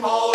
Primo.